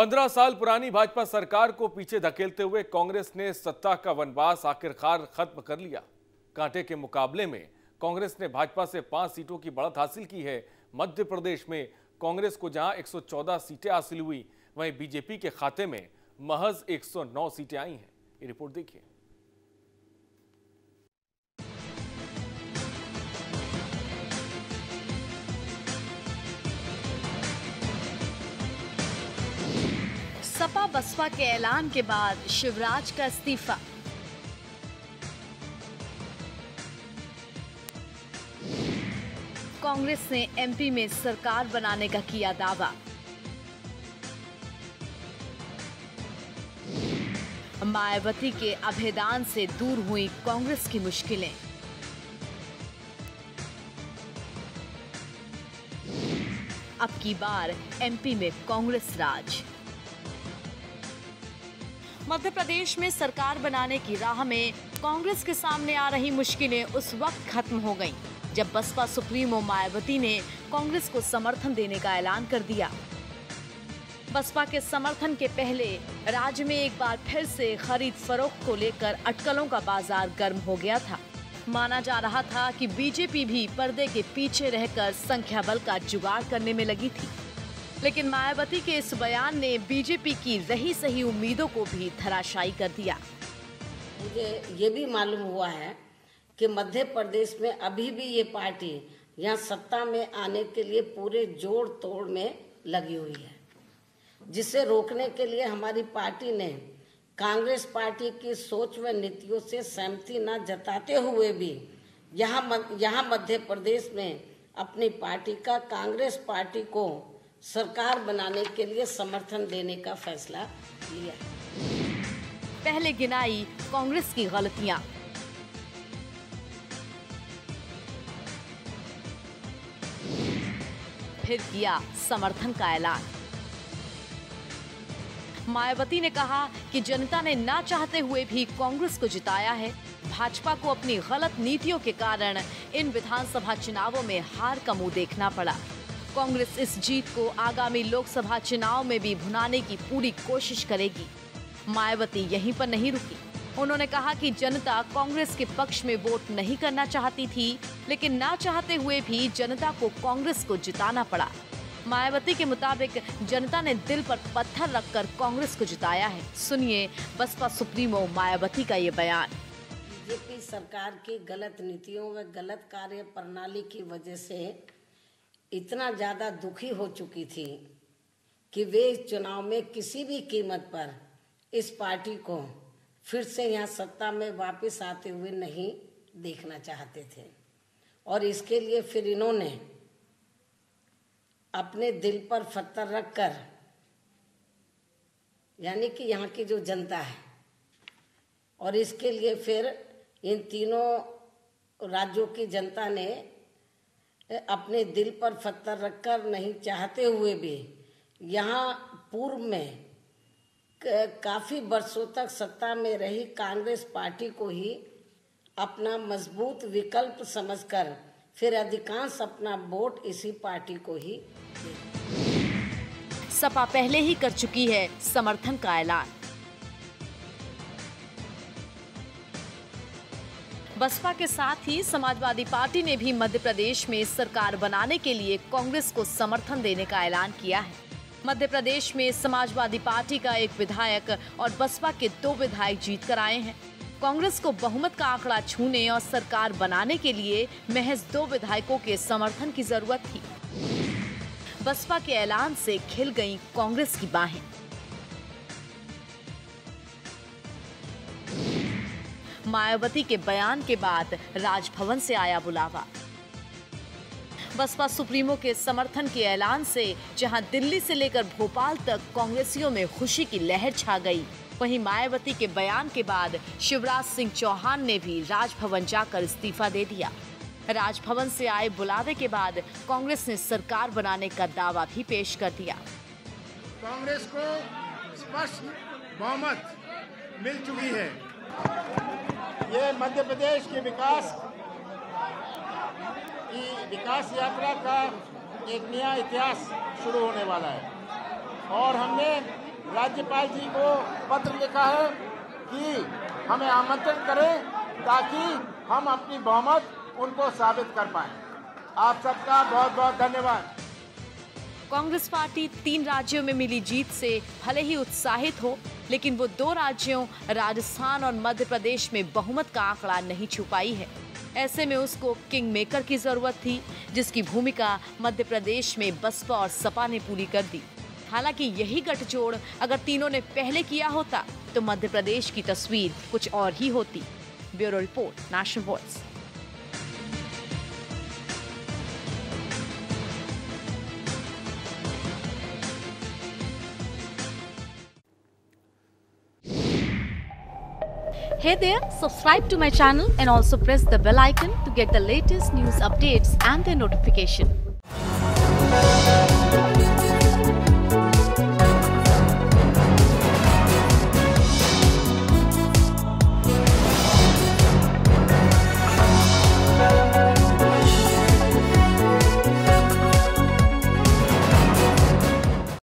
पंद्रह साल पुरानी भाजपा सरकार को पीछे धकेलते हुए कांग्रेस ने सत्ता का वनवास आखिरकार खत्म कर लिया। कांटे के मुकाबले में कांग्रेस ने भाजपा से पाँच सीटों की बढ़त हासिल की है। मध्य प्रदेश में कांग्रेस को जहाँ 114 सीटें हासिल हुई, वहीं बीजेपी के खाते में महज 109 सीटें आई हैं। ये रिपोर्ट देखिए। सपा बसपा के ऐलान के बाद शिवराज का इस्तीफा। कांग्रेस ने एमपी में सरकार बनाने का किया दावा। मायावती के अभेदान से दूर हुई कांग्रेस की मुश्किलें। अब की बार एमपी में कांग्रेस राज। मध्य प्रदेश में सरकार बनाने की राह में कांग्रेस के सामने आ रही मुश्किलें उस वक्त खत्म हो गईं, जब बसपा सुप्रीमो मायावती ने कांग्रेस को समर्थन देने का ऐलान कर दिया। बसपा के समर्थन के पहले राज्य में एक बार फिर से खरीद फरोख्त को लेकर अटकलों का बाज़ार गर्म हो गया था। माना जा रहा था कि बीजेपी भी पर्दे के पीछे रहकर संख्या बल का जुगाड़ करने में लगी थी। लेकिन मायावती के इस बयान ने बीजेपी की रही सही उम्मीदों को भी धराशायी कर दिया। मुझे ये भी मालूम हुआ है कि मध्य प्रदेश में अभी भी ये पार्टी यहाँ सत्ता में आने के लिए पूरे जोड़ तोड़ में लगी हुई है, जिसे रोकने के लिए हमारी पार्टी ने कांग्रेस पार्टी की सोच व नीतियों से सहमति न जताते हुए भी यहाँ यहाँ मध्य प्रदेश में अपनी पार्टी का कांग्रेस पार्टी को सरकार बनाने के लिए समर्थन देने का फैसला लिया। पहले गिनाई कांग्रेस की गलतियाँ। फिर किया समर्थन का ऐलान। मायावती ने कहा कि जनता ने ना चाहते हुए भी कांग्रेस को जिताया है। भाजपा को अपनी गलत नीतियों के कारण इन विधानसभा चुनावों में हार का मुँह देखना पड़ा। कांग्रेस इस जीत को आगामी लोकसभा चुनाव में भी भुनाने की पूरी कोशिश करेगी। मायावती यहीं पर नहीं रुकी। उन्होंने कहा कि जनता कांग्रेस के पक्ष में वोट नहीं करना चाहती थी, लेकिन ना चाहते हुए भी जनता को कांग्रेस को जिताना पड़ा। मायावती के मुताबिक जनता ने दिल पर पत्थर रखकर कांग्रेस को जिताया है। सुनिए बसपा सुप्रीमो मायावती का ये बयान। बीजेपी सरकार की गलत नीतियों व गलत कार्य प्रणाली की वजह से इतना ज़्यादा दुखी हो चुकी थी कि वे चुनाव में किसी भी कीमत पर इस पार्टी को फिर से यहाँ सत्ता में वापस आते हुए नहीं देखना चाहते थे। और इसके लिए फिर इन्होंने अपने दिल पर पत्थर रखकर, यानी कि यहाँ की जो जनता है, और इसके लिए फिर इन तीनों राज्यों की जनता ने अपने दिल पर पत्थर रखकर नहीं चाहते हुए भी यहाँ पूर्व में काफ़ी वर्षों तक सत्ता में रही कांग्रेस पार्टी को ही अपना मज़बूत विकल्प समझकर फिर अधिकांश अपना वोट इसी पार्टी को ही सपा पहले ही कर चुकी है समर्थन का ऐलान। बसपा के साथ ही समाजवादी पार्टी ने भी मध्य प्रदेश में सरकार बनाने के लिए कांग्रेस को समर्थन देने का ऐलान किया है। मध्य प्रदेश में समाजवादी पार्टी का एक विधायक और बसपा के दो विधायक जीत कर आए हैं। कांग्रेस को बहुमत का आंकड़ा छूने और सरकार बनाने के लिए महज दो विधायकों के समर्थन की ज़रूरत थी। बसपा के ऐलान से खिल गई कांग्रेस की बाहें। मायावती के बयान के बाद राजभवन से आया बुलावा। बसपा सुप्रीमो के समर्थन के ऐलान से जहाँ दिल्ली से लेकर भोपाल तक कांग्रेसियों में खुशी की लहर छा गई, वहीं मायावती के बयान के बाद शिवराज सिंह चौहान ने भी राजभवन जाकर इस्तीफा दे दिया। राजभवन से आए बुलावे के बाद कांग्रेस ने सरकार बनाने का दावा भी पेश कर दिया। कांग्रेस को स्पष्ट बहुमत मिल चुकी है। ये मध्य प्रदेश के विकास की विकास यात्रा का एक नया इतिहास शुरू होने वाला है। और हमने राज्यपाल जी को पत्र लिखा है कि हमें आमंत्रित करें ताकि हम अपनी बहुमत उनको साबित कर पाए। आप सबका बहुत बहुत धन्यवाद। कांग्रेस पार्टी तीन राज्यों में मिली जीत से भले ही उत्साहित हो, लेकिन वो दो राज्यों, राजस्थान और मध्य प्रदेश में बहुमत का आंकड़ा नहीं छू पाई है। ऐसे में उसको किंग मेकर की ज़रूरत थी, जिसकी भूमिका मध्य प्रदेश में बसपा और सपा ने पूरी कर दी। हालाँकि यही गठजोड़ अगर तीनों ने पहले किया होता तो मध्य प्रदेश की तस्वीर कुछ और ही होती। Bureau report, national voice. Hey there, subscribe to my channel and also press the bell icon to get the latest news updates and their notification.